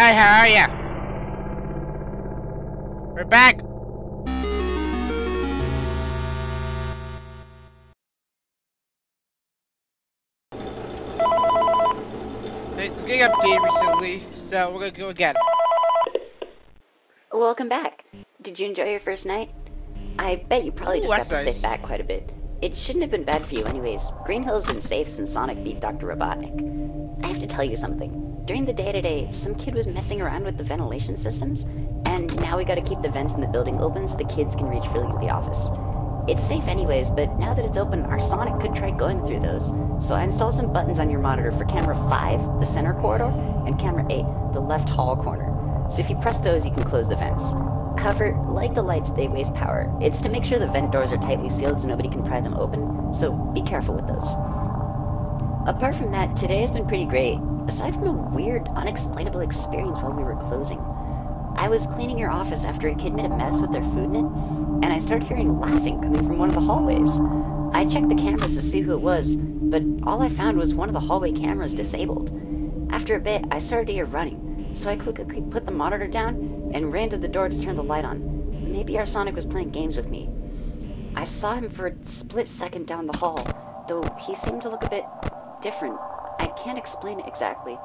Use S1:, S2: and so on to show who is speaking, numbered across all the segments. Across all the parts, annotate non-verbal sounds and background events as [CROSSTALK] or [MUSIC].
S1: Hi, how are ya? We're back. It's getting updated recently, so we're gonna go again.
S2: Welcome back. Did you enjoy your first night? I bet you probably
S1: Ooh,
S2: just got to
S1: nice.
S2: sit back quite a bit. It shouldn't have been bad for you anyways. Green Hill's been safe since Sonic beat Dr. Robotnik. I have to tell you something. During the day-to-day, some kid was messing around with the ventilation systems, and now we gotta keep the vents in the building open so the kids can reach freely to the office. It's safe anyways, but now that it's open, our Sonic could try going through those. So I installed some buttons on your monitor for camera 5, the center corridor, and camera 8, the left hall corner. So if you press those, you can close the vents. However, like the lights, they waste power. It's to make sure the vent doors are tightly sealed so nobody can pry them open, so be careful with those. Apart from that, today has been pretty great, aside from a weird, unexplainable experience while we were closing. I was cleaning your office after a kid made a mess with their food in it, and I started hearing laughing coming from one of the hallways. I checked the cameras to see who it was, but all I found was one of the hallway cameras disabled. After a bit, I started to hear running, so I quickly put the monitor down and ran to the door to turn the light on. Maybe our Sonic was playing games with me. I saw him for a split second down the hall, though he seemed to look a bit different. I can't explain it exactly.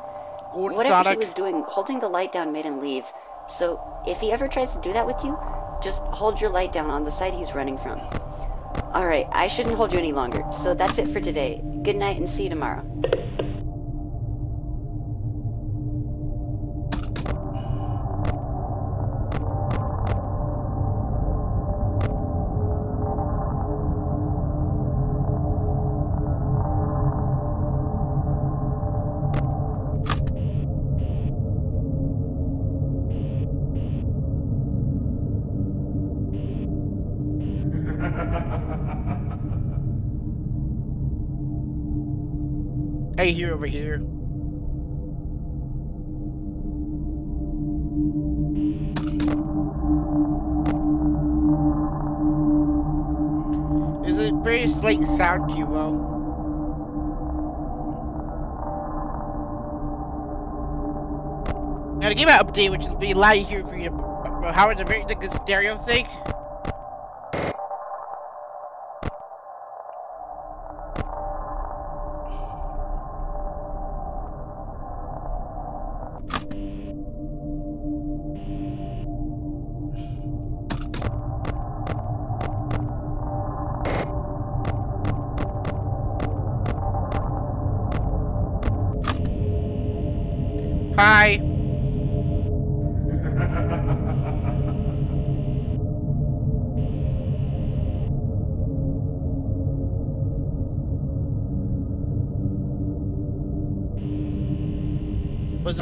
S1: Golden
S2: Whatever
S1: Sonic.
S2: he was doing, holding the light down made him leave. So if he ever tries to do that with you, just hold your light down on the side he's running from. Alright, I shouldn't hold you any longer, so that's it for today. Good night and see you tomorrow.
S1: Hey, here over here. Is it very slight sound duo? Now to give an update, which will be live here for you. uh, How is a very good stereo thing?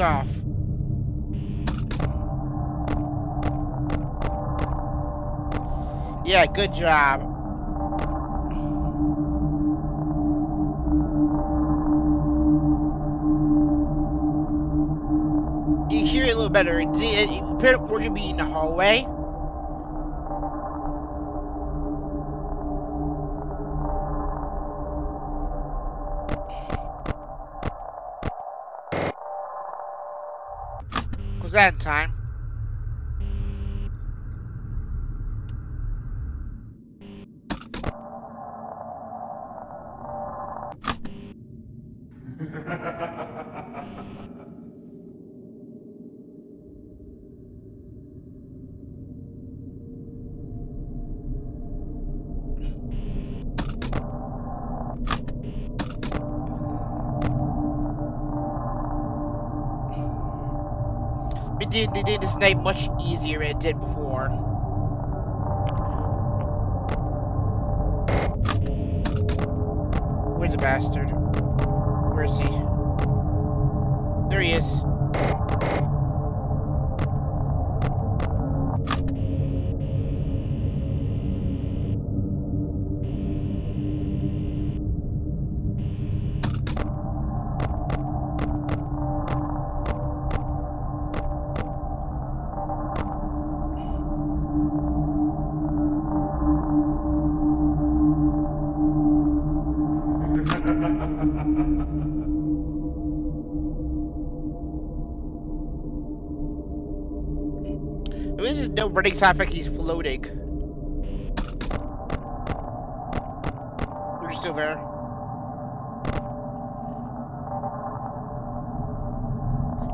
S1: Off. Yeah, good job. You hear it a little better. It- it- it- to where you be in the hallway. Cause that in time. We did, they did this night much easier than it did before. Where's the bastard? Where is he? There he is. This is no breaks off like he's floating. You're still there.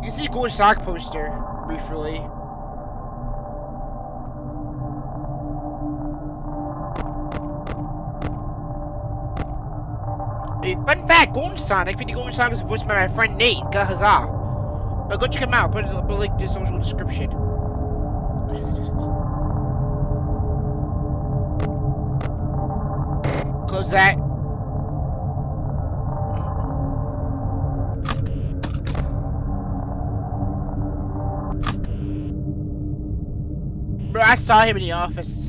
S1: You see a Gore Sock poster briefly. Fact, Golden Sonic, 50 Golden Sonic is voiced by my friend Nate, Ga huzzah. Uh, go check him out, put put link in the social description. Close that. Bro, I saw him in the office.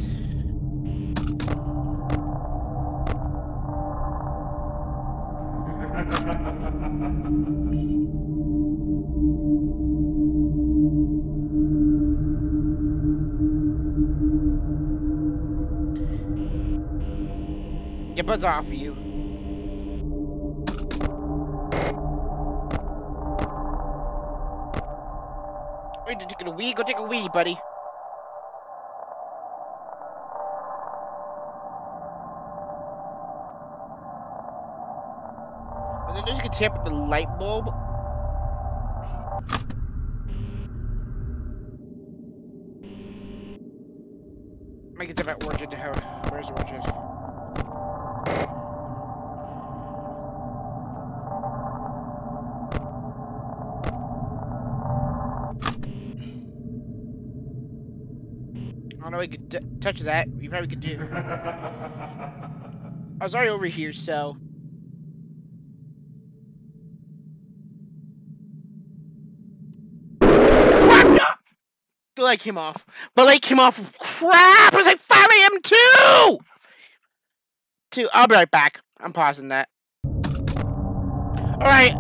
S1: Get buzz off of you. Wait, to take a wee? Go take a wee, buddy. And then you can tap the light bulb. Make it tap at Orchid. How? Where's Orchid? Touch of that. We probably could do. I was already over here, so. The light came off. The light came off. Crap! It was like 5 a.m. too! Two. I'll be right back. I'm pausing that. Alright.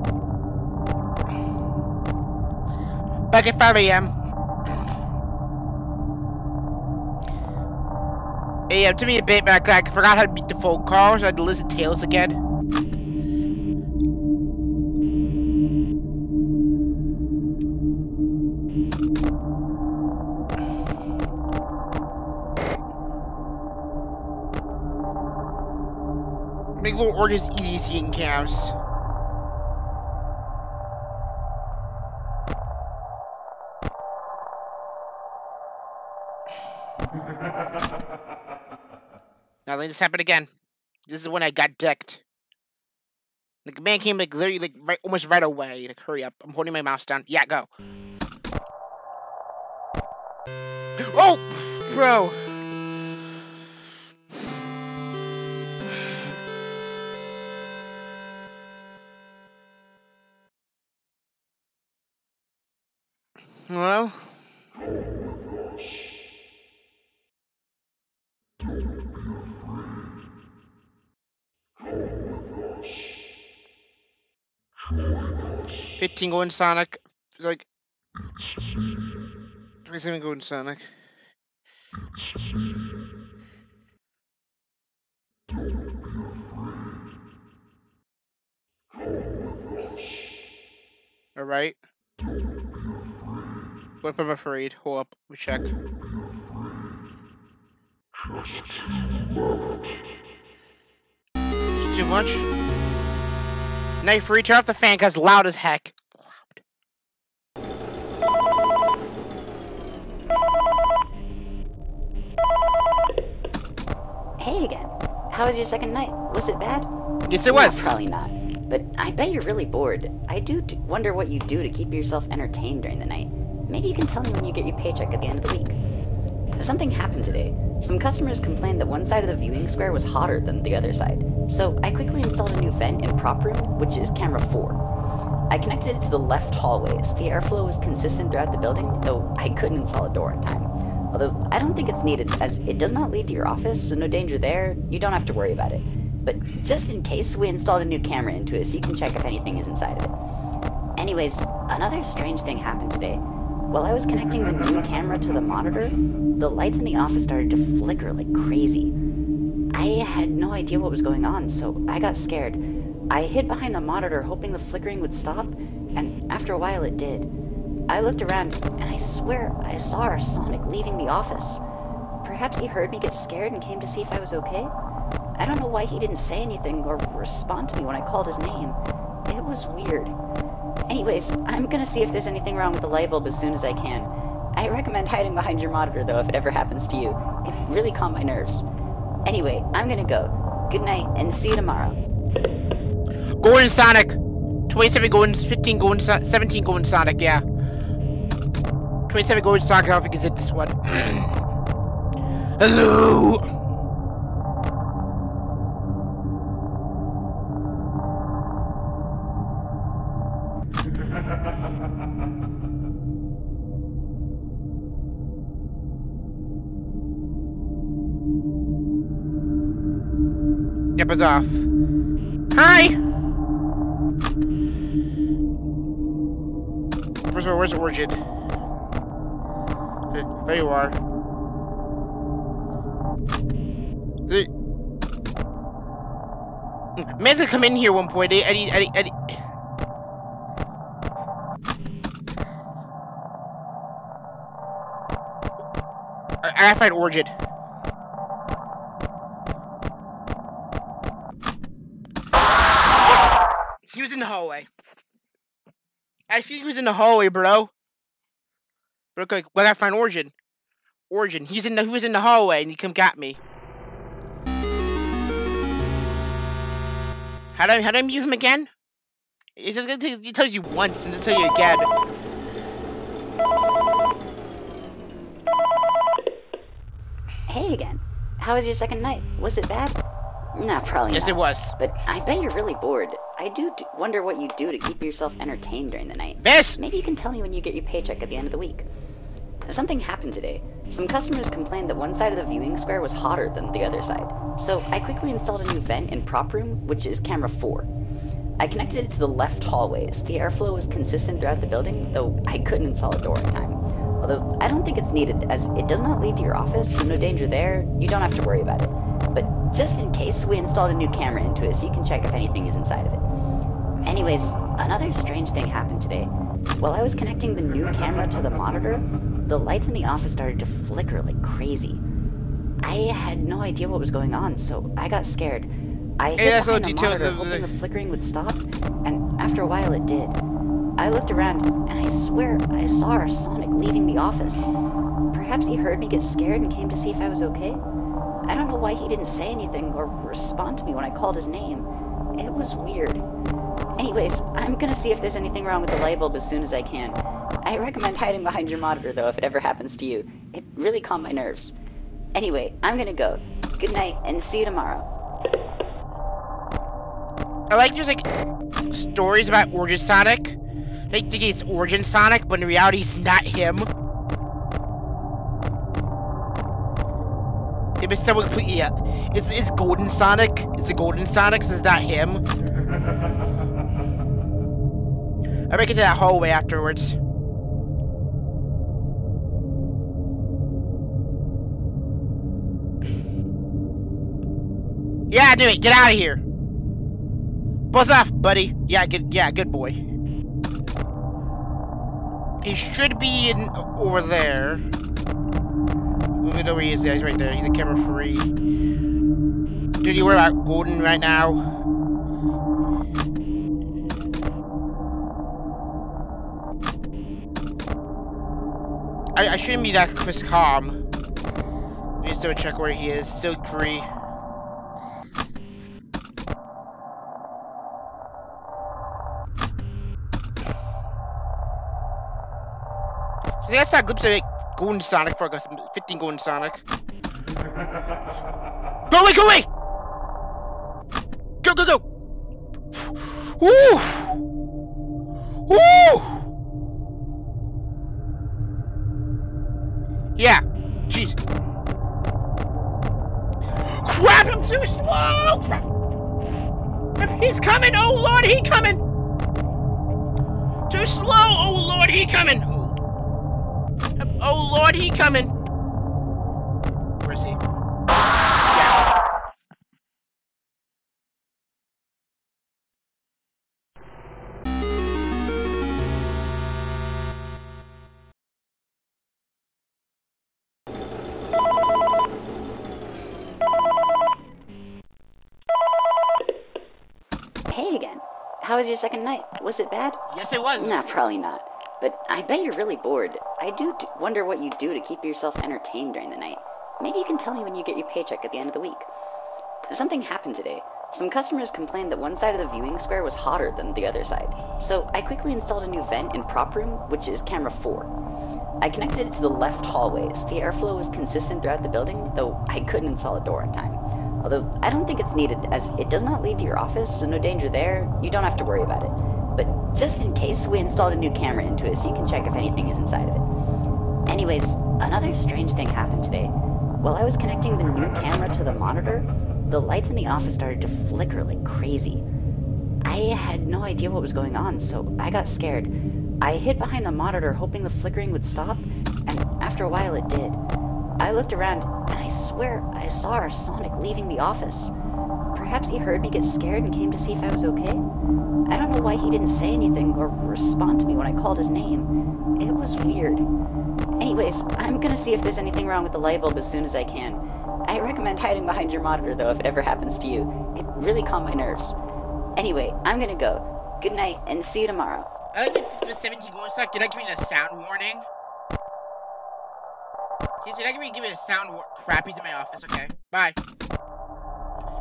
S1: Back at 5 a.m. Yeah, it took me a bit back. I forgot how to beat the phone call, so I had to listen to Tails again. Make little orders easy seeing counts. [LAUGHS] Now let this happen again. This is when I got decked. The man came like literally like right almost right away. Like hurry up. I'm holding my mouse down. Yeah, go. Oh bro. Fifteen going Sonic. Like twenty-seven going Sonic. All right. What if I'm afraid? Hold up. We check. Too much. Knife reach off the fan cause loud as heck.
S2: Hey again. How was your second night? Was it bad?
S1: Yes, it
S2: Yeah,
S1: was.
S2: probably not. But I bet you're really bored. I do wonder what you do to keep yourself entertained during the night. Maybe you can tell me when you get your paycheck at the end of the week. Something happened today. Some customers complained that one side of the viewing square was hotter than the other side. So I quickly installed a new vent in prop room, which is camera 4. I connected it to the left hallway so the airflow was consistent throughout the building, though I couldn't install a door in time. Although I don't think it's needed as it does not lead to your office, so no danger there. You don't have to worry about it. But just in case, we installed a new camera into it so you can check if anything is inside of it. Anyways, another strange thing happened today. While I was connecting the new camera to the monitor, the lights in the office started to flicker like crazy. I had no idea what was going on, so I got scared. I hid behind the monitor hoping the flickering would stop, and after a while it did. I looked around, and I swear I saw our Sonic leaving the office. Perhaps he heard me get scared and came to see if I was okay? I don't know why he didn't say anything or respond to me when I called his name. It was weird. Anyways, I'm gonna see if there's anything wrong with the light bulb as soon as I can. I recommend hiding behind your monitor, though, if it ever happens to you. It really calmed my nerves. Anyway, I'm gonna go. Good night, and see you tomorrow.
S1: Golden Sonic. 27 Golden, 15 Golden, 17 Golden Sonic, yeah. 27 Golden Sonic, I think is it this one. [CLEARS THROAT] Hello! Yep, it's off. Hi! First of all, where's Origin? There you are. Gonna come in here one point. I need, I need, I. I find Origin. He was in the hallway. I think he was in the hallway, bro. Bro, like, well, I find Origin. Origin. He's in the. He was in the hallway, and he come got me. How do I, how do I mute him again? It, just, it tells you once, and it tells you again.
S2: Hey again. How was your second night? Was it bad? No, probably
S1: Yes,
S2: not.
S1: it was.
S2: But I bet you're really bored. I do d- wonder what you do to keep yourself entertained during the night.
S1: This.
S2: Maybe you can tell me when you get your paycheck at the end of the week. Something happened today. Some customers complained that one side of the viewing square was hotter than the other side. So I quickly installed a new vent in prop room, which is camera 4. I connected it to the left hallways. The airflow was consistent throughout the building, though I couldn't install a door in time. Although I don't think it's needed, as it does not lead to your office, so no danger there, you don't have to worry about it. But just in case, we installed a new camera into it so you can check if anything is inside of it. Anyways, another strange thing happened today. While I was connecting the new camera to the monitor, the lights in the office started to flicker like crazy. I had no idea what was going on, so I got scared. I hid
S1: Hey,
S2: behind the monitor, hoping
S1: the
S2: flickering would stop, and after a while it did. I looked around, and I swear I saw our Sonic leaving the office. Perhaps he heard me get scared and came to see if I was okay? I don't know why he didn't say anything or respond to me when I called his name. It was weird. Anyways, I'm gonna see if there's anything wrong with the light bulb as soon as I can. I recommend hiding behind your monitor, though, if it ever happens to you. It really calmed my nerves. Anyway, I'm gonna go. Good night, and see you tomorrow.
S1: I like there's like stories about Origin Sonic. They think it's Origin Sonic, but in reality it's not him. It was someone completely. Uh, yeah, it's it's Golden Sonic. It's a Golden Sonic, so it's not him. I make it to that hallway afterwards. Yeah, knew it. Get out of here. Buzz off, buddy. Yeah, good. Yeah, good boy. He should be in over there. Me know where he is. Yeah, he's right there. He's a camera free. Dude, you worry about Golden right now. I, I shouldn't be that Chris calm. Let me still check where he is. Still free. So that's that glimpse of like, Golden Sonic for like 15 Golden Sonic. Go away, go away! Go, go, go! Woo!
S2: How was your second night? Was it bad?
S1: Yes, it was.
S2: Nah, probably not. But I bet you're really bored. I do d- wonder what you do to keep yourself entertained during the night. Maybe you can tell me when you get your paycheck at the end of the week. Something happened today. Some customers complained that one side of the viewing square was hotter than the other side. So I quickly installed a new vent in prop room, which is camera 4. I connected it to the left hallways. The airflow was consistent throughout the building, though I couldn't install a door in time. Although I don't think it's needed, as it does not lead to your office, so no danger there. You don't have to worry about it. But just in case, we installed a new camera into it so you can check if anything is inside of it. Anyways, another strange thing happened today. While I was connecting the new camera to the monitor, the lights in the office started to flicker like crazy. I had no idea what was going on, so I got scared. I hid behind the monitor hoping the flickering would stop, and after a while it did. I looked around, swear I saw our Sonic leaving the office. Perhaps he heard me get scared and came to see if I was okay? I don't know why he didn't say anything or respond to me when I called his name. It was weird. Anyways, I'm gonna see if there's anything wrong with the light bulb as soon as I can. I recommend hiding behind your monitor though if it ever happens to you. It really calmed my nerves. Anyway, I'm gonna go. Good night and see you tomorrow.
S1: I like the 17 going stuck. Did I give me a sound warning? He said I can give me a sound war- crap. He's in my office. Okay, bye.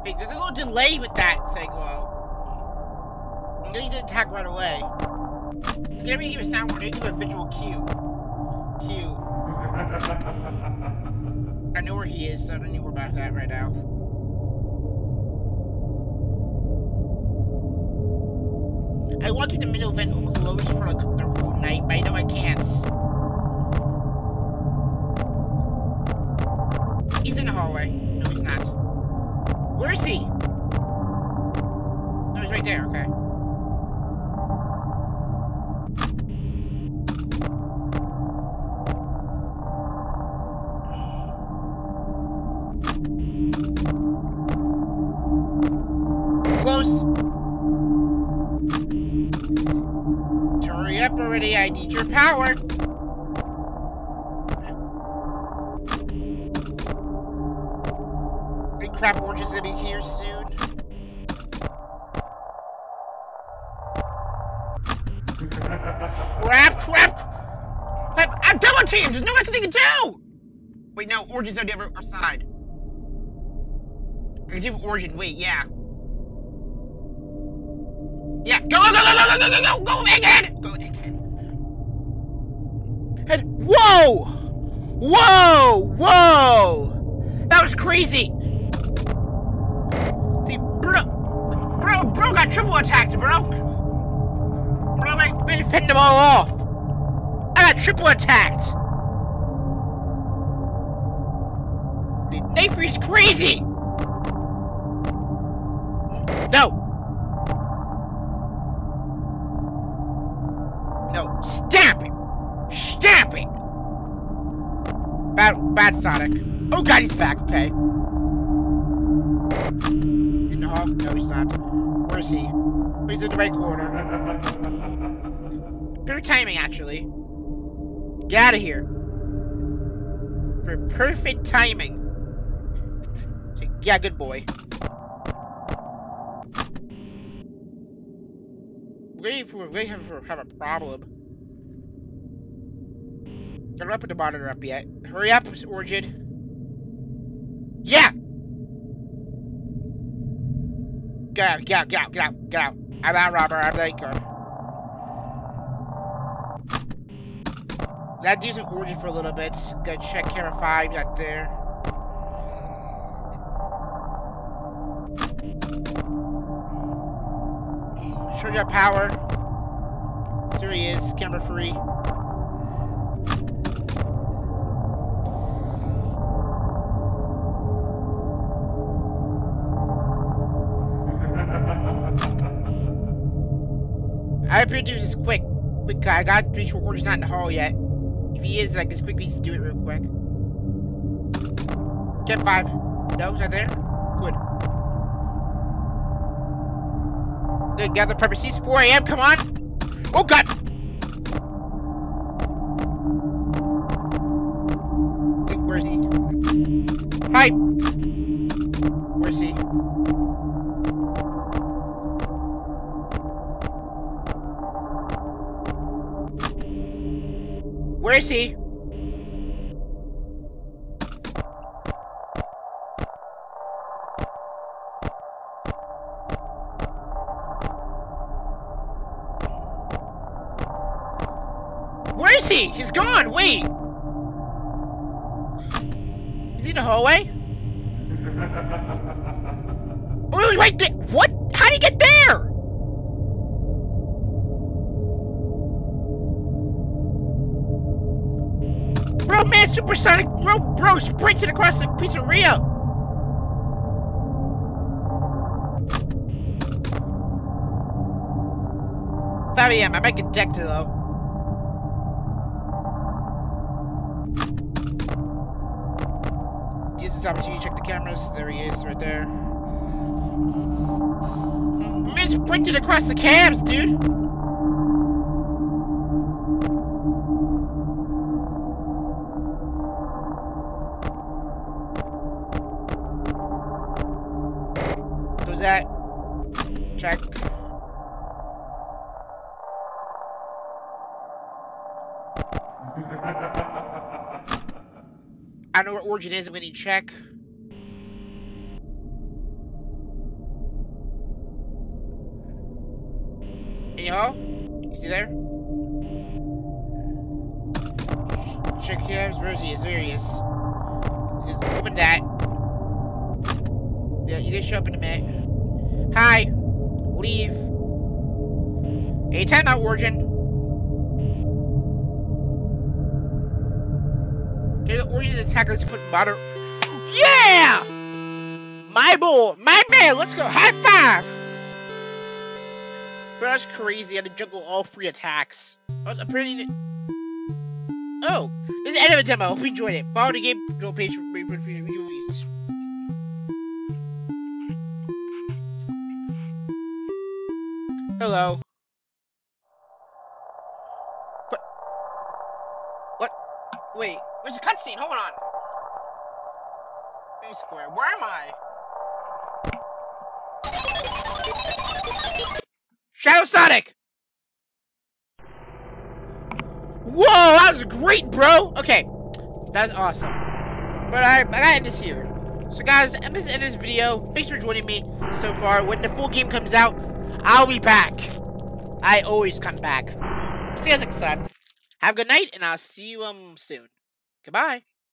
S1: Hey, there's a little delay with that thing. Well, I'm going to attack right away. Can I give a sound warning? Give a visual cue. Cue. [LAUGHS] I know where he is, so I don't need to worry about that right now. I want to keep the middle vent closed for like the whole night, but I know I can't. Power. Big crap orange is gonna be here soon. crap, crap! I'm, I'm double teamed! There's nothing I can do! Wait, no, Origin's on the other side. I can do Origin, wait, yeah. Yeah, go, go, go, go, go, go, go, go, go, Megan! Whoa! Whoa! That was crazy! The bro, bro, bro got triple attacked, bro. Bro, I been fending them all off. I got triple attacked. The Nafri's crazy. No, Bad, Sonic. Oh God, he's back. Okay. In the hall? No, he's not. Where is he? Oh, he's in the right corner. [LAUGHS] Perfect timing, actually. Get out of here. For perfect timing. Yeah, good boy. For we have have a problem. I don't put the monitor up yet. Hurry up, Origin. Yeah! Get out, get out, get out, get out, get out. I'm out, Robert. I'm like, uh... Gotta do some Origin for a little bit. Gotta check camera 5, out there. Charge up power. There he is, camera free. I appear to do this quick. I got make sure Order's not in the hall yet. If he is, I just quickly just do it real quick. Get five. No, he's not there? Good. Good, gather purposes. 4 a.m., come on! Oh, God! Where is he? Hi! Where is across the pizzeria. Five a.m. I might get decked though. Use this opportunity to check the cameras. There he is, right there. Man sprinted across the cams, dude. I know where Origin is. I'm gonna check. Anyhow? Is he there? Check here. Where is he? There he is. Just open that. Yeah, you can show up in a minute. Hi. Leave. Hey, time out, Origin. Okay, Origin's attacker. Let's put butter. Yeah! My boy, my man. Let's go. High five. Bro, that's crazy. I had to juggle all three attacks. That was a pretty. Oh, this is the end of the demo. Hope you enjoyed it. Follow the Game Jolt page for reviews. Hello. But what? Wait, where's the Hold on. A square. Where am I? Shadow Sonic! Whoa, that was great, bro! Okay, that was awesome. But I, I gotta end this here. So guys, I'm gonna end this video. Thanks for joining me so far. When the full game comes out, I'll be back. I always come back. See you next time. Have a good night, and I'll see you um soon. Goodbye.